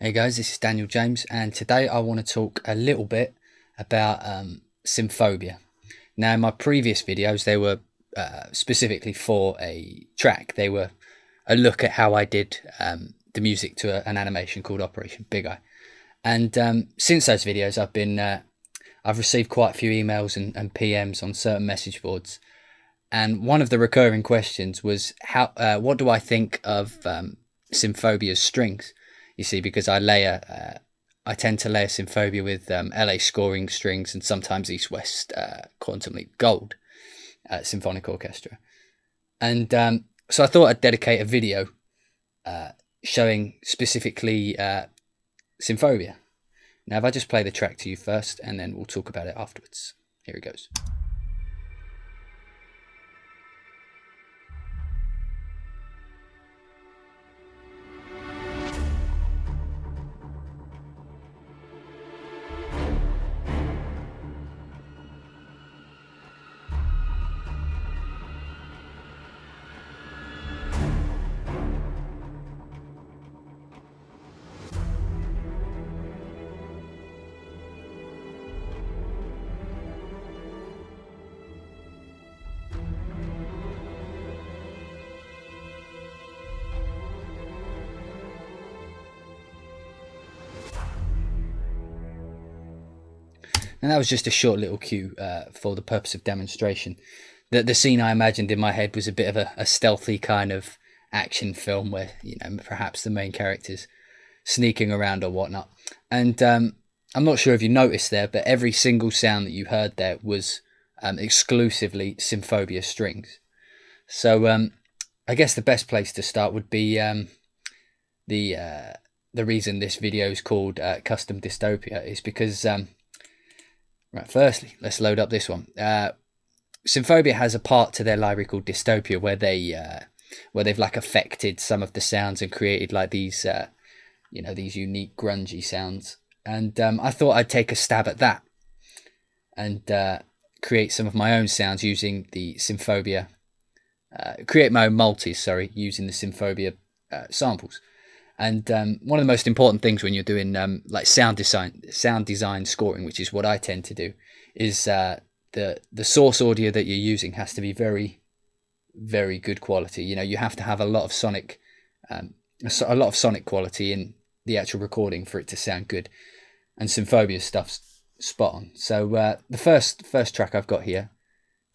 Hey guys, this is Daniel James, and today I want to talk a little bit about um, Symphobia. Now, in my previous videos, they were uh, specifically for a track. They were a look at how I did um, the music to a, an animation called Operation Big Eye. And um, since those videos, I've been uh, I've received quite a few emails and, and, PMs on certain message boards, and one of the recurring questions was how uh, what do I think of um, Symphobia's strings? You see, because I layer, uh, I tend to layer Symphobia with um, LA scoring strings and sometimes East West uh, Quantum Leap Gold uh, Symphonic Orchestra. And um, so I thought I'd dedicate a video uh, showing specifically uh, Symphobia. Now, if I just play the track to you first and then we'll talk about it afterwards. Here it goes. And that was just a short little cue uh, for the purpose of demonstration. The, the scene I imagined in my head was a bit of a, a stealthy kind of action film where, you know, perhaps the main character's sneaking around or whatnot. And um, I'm not sure if you noticed there, but every single sound that you heard there was um, exclusively Symphobia strings. So um, I guess the best place to start would be um, the uh, the reason this video is called uh, Custom Dystopia is because um, Right, firstly, let's load up this one. Uh, Symphobia has a part to their library called Dystopia where they uh, where they've like affected some of the sounds and created like these uh, you know these unique grungy sounds. And um, I thought I'd take a stab at that and uh, create some of my own sounds using the Symphobia, Uh, create my own multis, sorry, using the Symphobia uh, samples. And um, one of the most important things when you're doing um, like sound design, sound design scoring, which is what I tend to do, is uh, the the source audio that you're using has to be very, very good quality. You know, you have to have a lot of sonic, um, a lot of sonic quality in the actual recording for it to sound good. And Symphobia stuff's spot on. So uh, the first first track I've got here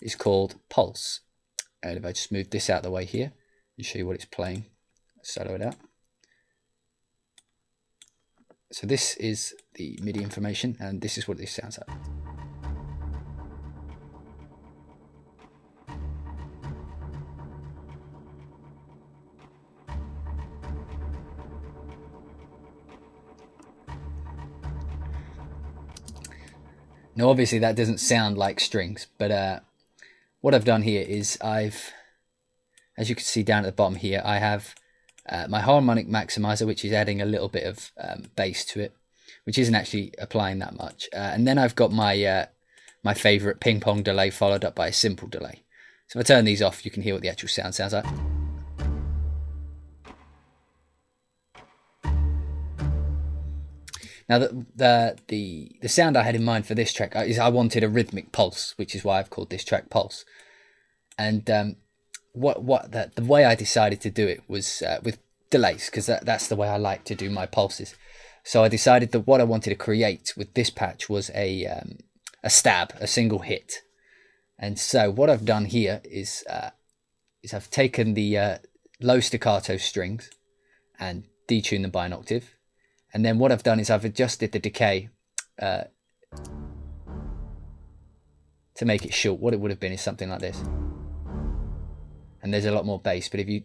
is called Pulse. And if I just move this out of the way here and show you what it's playing, solo it out. So this is the MIDI information and this is what this sounds like. Now obviously that doesn't sound like strings, but uh, what I've done here is I've, as you can see down at the bottom here, I have uh, my harmonic maximizer, which is adding a little bit of um, bass to it, which isn't actually applying that much. Uh, and then I've got my uh, my favorite ping pong delay followed up by a simple delay. So if I turn these off, you can hear what the actual sound sounds like. Now the, the the the sound I had in mind for this track is I wanted a rhythmic pulse, which is why I've called this track Pulse. And um, what what the, the way I decided to do it was uh, with delays because that, that's the way I like to do my pulses. So I decided that what I wanted to create with this patch was a um, a stab, a single hit. And so what I've done here is uh, is I've taken the uh, low staccato strings and detuned them by an octave. And then what I've done is I've adjusted the decay uh, to make it short. What it would have been is something like this and there's a lot more bass. But if you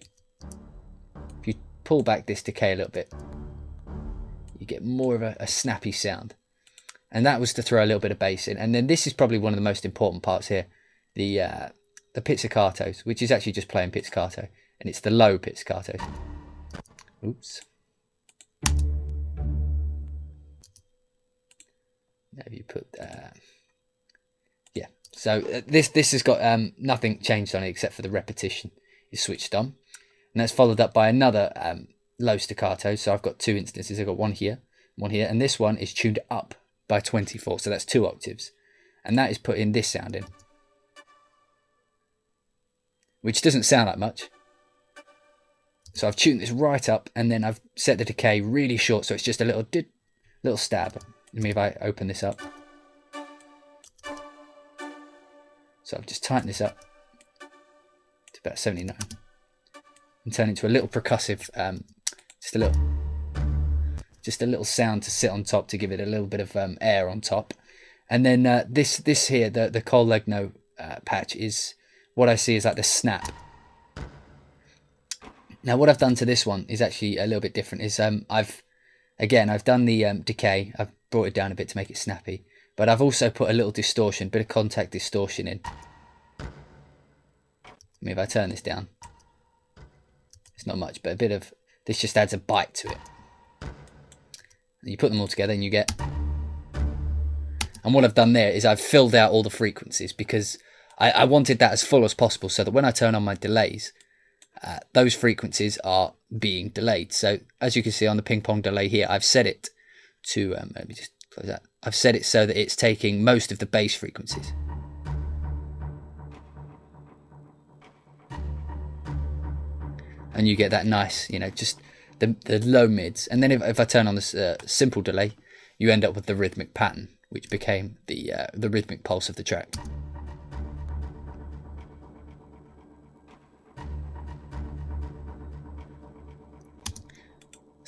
if you pull back this decay a little bit, you get more of a, a snappy sound. And that was to throw a little bit of bass in. And then this is probably one of the most important parts here, the uh, the pizzicatos, which is actually just playing pizzicato, and it's the low pizzicatos. Oops. Now you put uh, so uh, this this has got um, nothing changed on it except for the repetition is switched on, and that's followed up by another um, low staccato. So I've got two instances. I've got one here, one here, and this one is tuned up by 24. So that's two octaves. And that is putting this sound in. Which doesn't sound like much. So I've tuned this right up and then I've set the decay really short so it's just a little did, little stab. Let me if I open this up. So I've just tightened this up to about 79 and turn into a little percussive, um, just a little, just a little sound to sit on top to give it a little bit of um, air on top. And then uh, this this here, the the Col Legno uh, patch is what I see is like the snap now what I've done to this one is actually a little bit different. Is um, I've again I've done the um, decay. I've brought it down a bit to make it snappy, but I've also put a little distortion, a bit of Kontakt distortion in. I mean, if I turn this down, it's not much, but a bit of this just adds a bite to it. And you put them all together, and you get. And what I've done there is I've filled out all the frequencies because I, I wanted that as full as possible, so that when I turn on my delays, uh, those frequencies are being delayed. So as you can see on the ping pong delay here, I've set it to, um, let me just close that. I've set it so that it's taking most of the bass frequencies. And you get that nice, you know, just the, the low mids. And then if, if I turn on this uh, simple delay, you end up with the rhythmic pattern, which became the, uh, the rhythmic pulse of the track.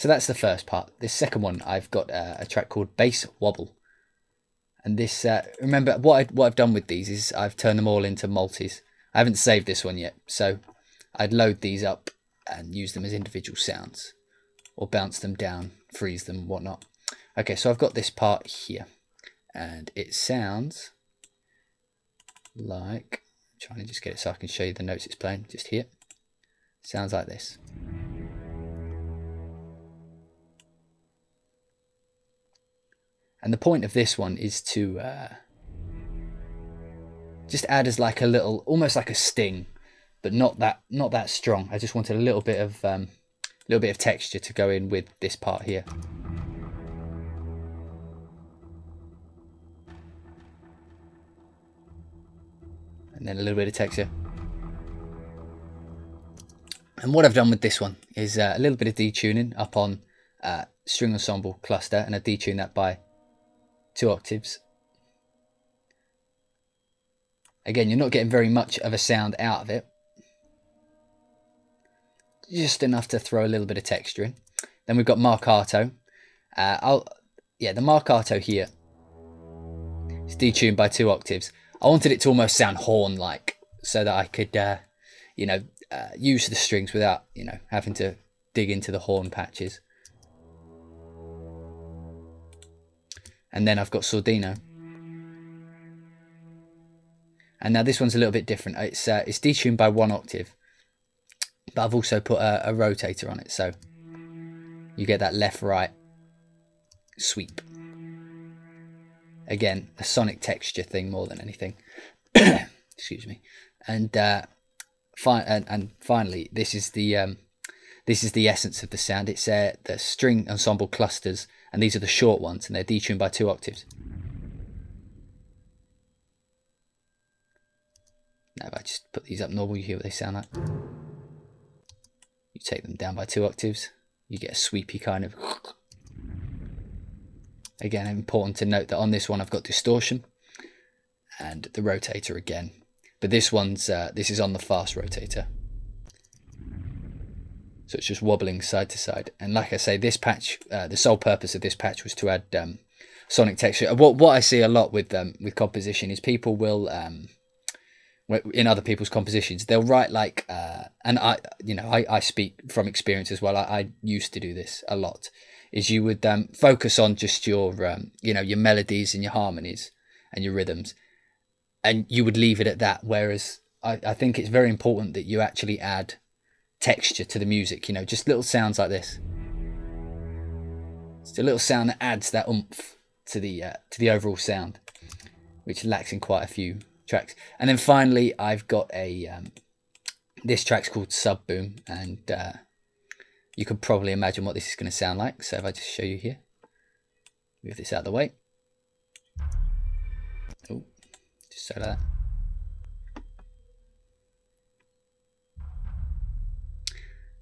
So that's the first part. This second one, I've got a, a track called Bass Wobble. And this, uh, remember, what, I, what I've done with these is I've turned them all into multis. I haven't saved this one yet, so I'd load these up and use them as individual sounds. Or bounce them down, freeze them, whatnot. Okay, so I've got this part here. And it sounds like, I'm trying to just get it so I can show you the notes it's playing, just here. Sounds like this. And the point of this one is to uh, just add as like a little, almost like a sting, but not that not that strong. I just wanted a little bit of um, little bit of texture to go in with this part here. And then a little bit of texture. And what I've done with this one is uh, a little bit of detuning up on uh, string ensemble cluster and I detune that by two octaves. Again, you're not getting very much of a sound out of it. Just enough to throw a little bit of texture in. Then we've got Marcato. Uh, I'll, yeah, the Marcato here is detuned by two octaves. I wanted it to almost sound horn-like, so that I could, uh, you know, uh, use the strings without, you know, having to dig into the horn patches. And then I've got Sordino. And now this one's a little bit different. It's uh, it's detuned by one octave, but I've also put a, a rotator on it, so you get that left-right sweep. Again, a sonic texture thing more than anything. Excuse me. And uh, fi- and, and finally, this is the um, this is the essence of the sound. It's uh, the string ensemble clusters and these are the short ones, and they're detuned by two octaves. Now if I just put these up normal, you hear what they sound like. You take them down by two octaves, you get a sweepy kind of... Again, important to note that on this one I've got distortion and the rotator again. But this one's uh, this is on the fast rotator. So it's just wobbling side to side. And like I say, this patch, uh, the sole purpose of this patch was to add um, sonic texture. What what I see a lot with um, with composition is people will um, in other people's compositions they'll write like uh, and I you know I, I speak from experience as well. I, I used to do this a lot. Is you would um, focus on just your um, you know your melodies and your harmonies and your rhythms, and you would leave it at that. Whereas I, I think it's very important that you actually add texture to the music, you know, just little sounds like this. It's a little sound that adds that oomph to the uh, to the overall sound, which lacks in quite a few tracks. And then finally, I've got a um, this track's called Sub Boom, and uh, you could probably imagine what this is going to sound like. So if I just show you here, move this out of the way. Oh, just so that.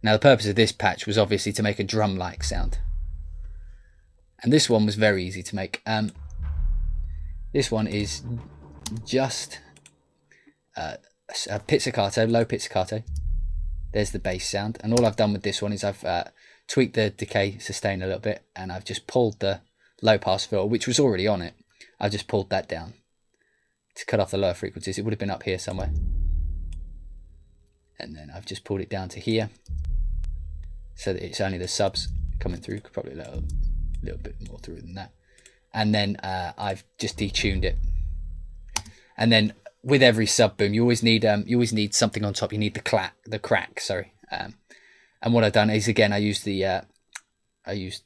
Now the purpose of this patch was obviously to make a drum-like sound. And this one was very easy to make. Um, this one is just uh, a pizzicato, low pizzicato. There's the bass sound. And all I've done with this one is I've uh, tweaked the decay sustain a little bit and I've just pulled the low pass filter, which was already on it. I've just pulled that down to cut off the lower frequencies. It would have been up here somewhere. And then I've just pulled it down to here so that it's only the subs coming through, Could probably let a little, bit more through than that. And then uh, I've just detuned it. And then with every sub boom, you always need um, you always need something on top. You need the clack, the crack. Sorry. Um, and what I've done is again, I used the uh, I used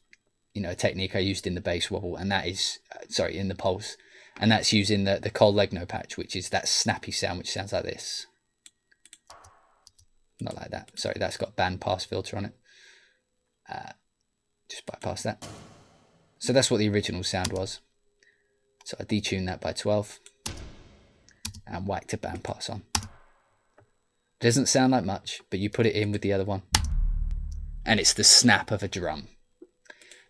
you know a technique I used in the bass wobble, and that is uh, sorry in the pulse, and that's using the the Col Legno patch, which is that snappy sound, which sounds like this. Not like that. Sorry, that's got band pass filter on it. Just bypass that. So that's what the original sound was. So I detuned that by 12 and whacked a band pass on. Doesn't sound like much, but you put it in with the other one and it's the snap of a drum.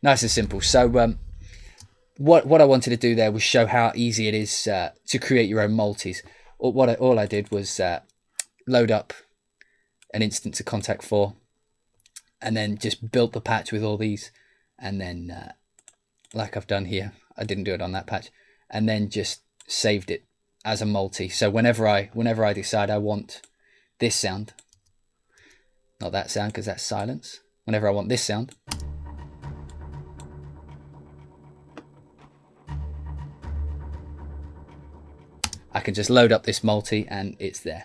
Nice and simple. So um, what what I wanted to do there was show how easy it is uh, to create your own multis. All, what I, all I did was uh, load up an instance of Kontakt 4 and then just built the patch with all these and then uh, like I've done here. I didn't do it on that patch, and then just saved it as a multi. So whenever I whenever I decide I want this sound, not that sound because that's silence. Whenever I want this sound. I can just load up this multi and it's there.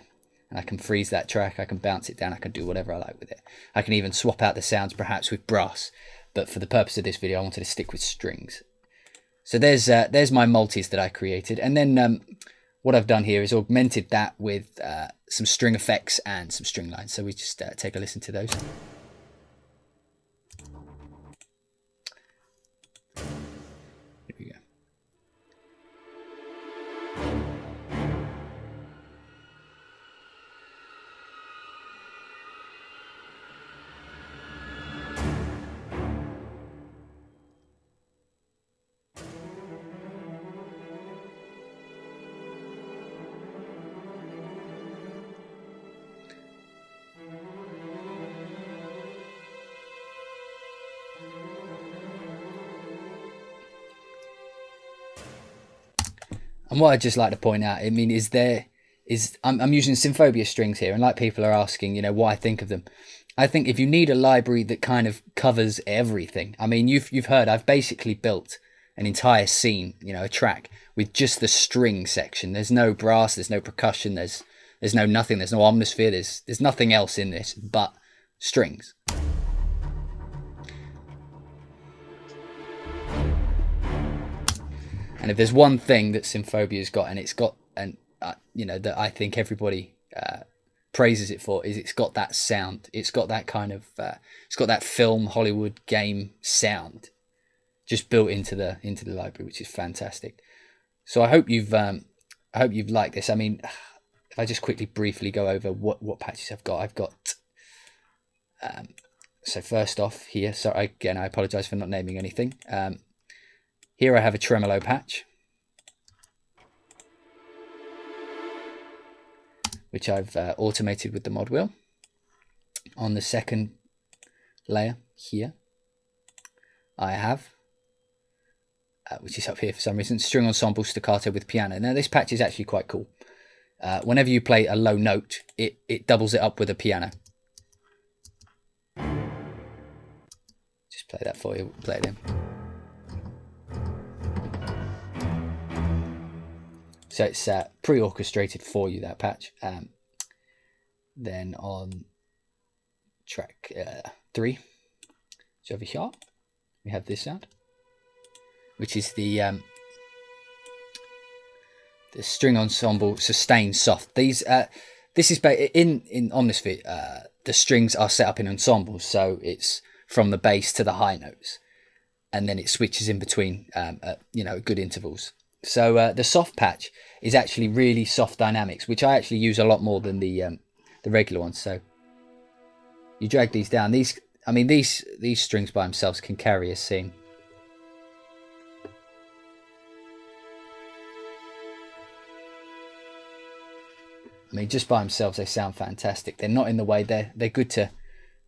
And I can freeze that track, I can bounce it down, I can do whatever I like with it. I can even swap out the sounds perhaps with brass but for the purpose of this video, I wanted to stick with strings. So there's uh, there's my multis that I created, and then um, what I've done here is augmented that with uh, some string effects and some string lines. So we just uh, take a listen to those. And what I'd just like to point out, I mean, is there is I'm, I'm using Symphobia strings here, and like people are asking, you know, what I think of them. I think if you need a library that kind of covers everything, I mean, you've you've heard I've basically built an entire scene, you know, a track with just the string section. There's no brass, there's no percussion, there's there's no nothing, there's no atmosphere, there's there's nothing else in this but strings. And if there's one thing that Symphobia's got, and it's got, and uh, you know that I think everybody uh, praises it for, is it's got that sound. It's got that kind of, uh, it's got that film Hollywood game sound, just built into the into the library, which is fantastic. So I hope you've, um, I hope you've liked this. I mean, if I just quickly briefly go over what what patches I've got, I've got. Um, so first off here, so again, I apologize for not naming anything. Um, here I have a tremolo patch, which I've uh, automated with the mod wheel. On the second layer here, I have, uh, which is up here for some reason, string ensemble staccato with piano. Now this patch is actually quite cool. Uh, whenever you play a low note, it, it doubles it up with a piano. Just play that for you, play it in. So it's uh, pre-orchestrated for you, that patch. Um, then on track uh, three, so over here, we have this sound, which is the um, the string ensemble sustain soft. These uh, this is in in Omnisphere. Uh, the strings are set up in ensembles, so it's from the bass to the high notes, and then it switches in between, um, at, you know, good intervals. So uh, the soft patch is actually really soft dynamics, which I actually use a lot more than the um, the regular ones. So you drag these down. These, I mean, these these strings by themselves can carry a scene. I mean, just by themselves, they sound fantastic. They're not in the way. They're they're good to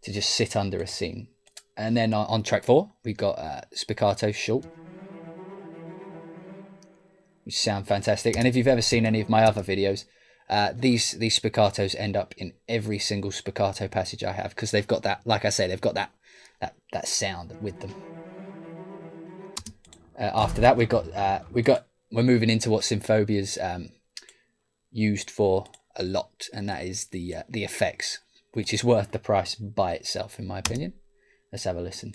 to just sit under a scene. And then on, track four, we've got uh, spiccato short, sound fantastic. And if you've ever seen any of my other videos, uh, these these spiccatos end up in every single spiccato passage I have because they've got that. Like I say, they've got that that that sound with them. Uh, after that, we've got uh, we got we're moving into what Symphobia's um, used for a lot, and that is the uh, the effects, which is worth the price by itself, in my opinion. Let's have a listen.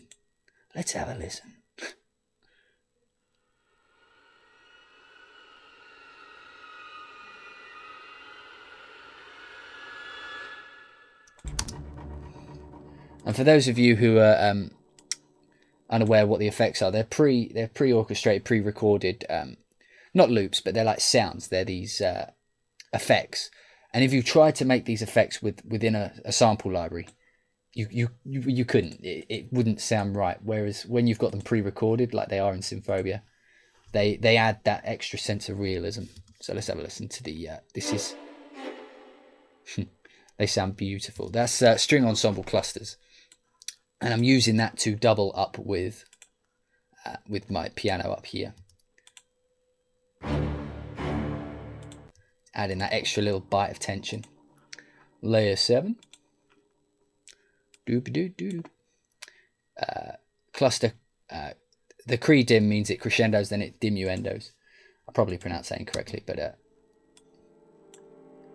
Let's have a listen. And for those of you who are um, unaware what the effects are, they're pre they're pre orchestrated, pre recorded, um, not loops, but they're like sounds. They're these uh, effects and if you try to make these effects with within a, a sample library, you, you, you, you couldn't. It, it wouldn't sound right. Whereas when you've got them pre-recorded, like they are in Symphobia, they they add that extra sense of realism. So let's have a listen to the. Uh, this is. they sound beautiful. That's uh, string ensemble clusters, and I'm using that to double up with, uh, with my piano up here. adding that extra little bite of tension. Layer 7. Doop doo doo. Uh, cluster. Uh, the cre dim means it crescendos, then it diminuendos. I probably pronounced that incorrectly, but uh,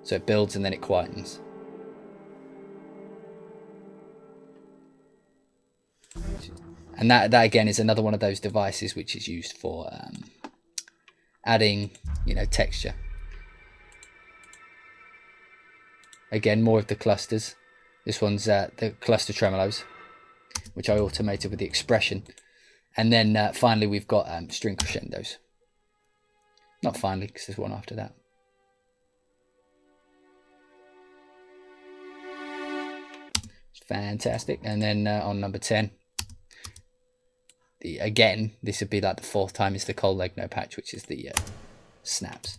so it builds and then it quietens. And that that again is another one of those devices which is used for um, adding, you know, texture. Again, more of the clusters. This one's uh, the cluster tremolos, which I automated with the expression. And then uh, finally, we've got um, string crescendos. Not finally, because there's one after that. Fantastic. And then uh, on number 10, the again, this would be like the fourth time is the Col Legno patch, which is the uh, snaps.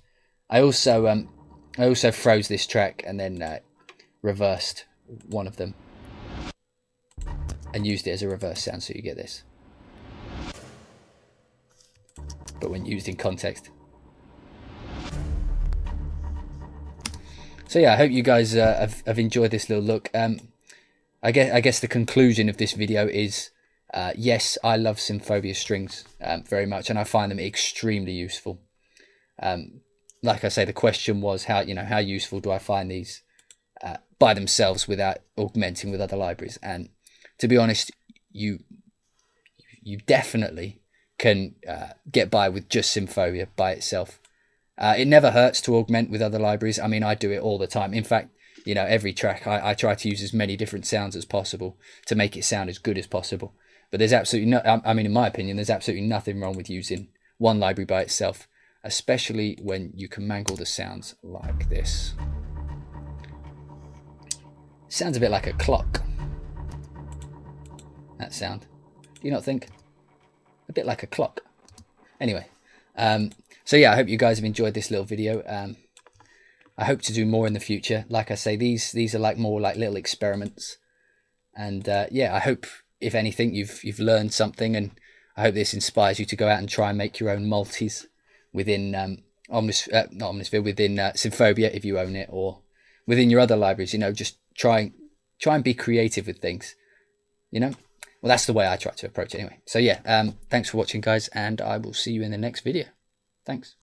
I also um, I also froze this track and then uh, reversed one of them and used it as a reverse sound so you get this. But when used in context. So yeah, I hope you guys uh, have, have, enjoyed this little look. Um, I guess I guess the conclusion of this video is uh, yes, I love Symphobia strings um, very much, and I find them extremely useful. Um, like I say, the question was how you know how useful do I find these uh, by themselves without augmenting with other libraries? And to be honest, you you definitely can uh, get by with just Symphobia by itself. Uh, it never hurts to augment with other libraries. I mean, I do it all the time. In fact, you know, every track I, I try to use as many different sounds as possible to make it sound as good as possible. But there's absolutely no, I mean, in my opinion, there's absolutely nothing wrong with using one library by itself especially when you can mangle the sounds like this. Sounds a bit like a clock. That sound. Do you not think? A bit like a clock. Anyway, um, so yeah, I hope you guys have enjoyed this little video. Um, I hope to do more in the future. Like I say, these these are like more like little experiments, and uh, yeah, I hope if anything you've you've learned something, and I hope this inspires you to go out and try and make your own multis within um, Omnis, uh, not Omnisphere, within uh, Symphobia if you own it, or within your other libraries. You know, just try try and be creative with things. You know, well that's the way I try to approach it anyway. So yeah, um, thanks for watching, guys, and I will see you in the next video. Thanks.